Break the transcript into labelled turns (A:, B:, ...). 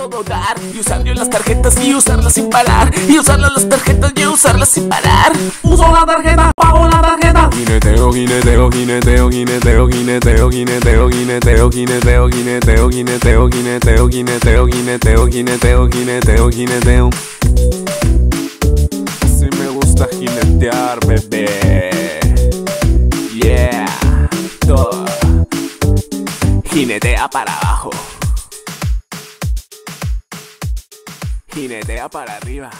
A: todo dar Y usar yo las tarjetas y usarlas sin parar Y usar las tarjetas y usarlas sin parar
B: Uso la tarjeta, pago la tarjeta
C: Jineteo, jineteo, jineteo, jineteo, jineteo, jineteo, jineteo, jineteo, jineteo, jineteo, jineteo, jineteo, jineteo, jineteo, jineteo, jineteo. Así me gusta jinetear, bebé. Yeah, todo. Jinetea para abajo. Jinetea para arriba.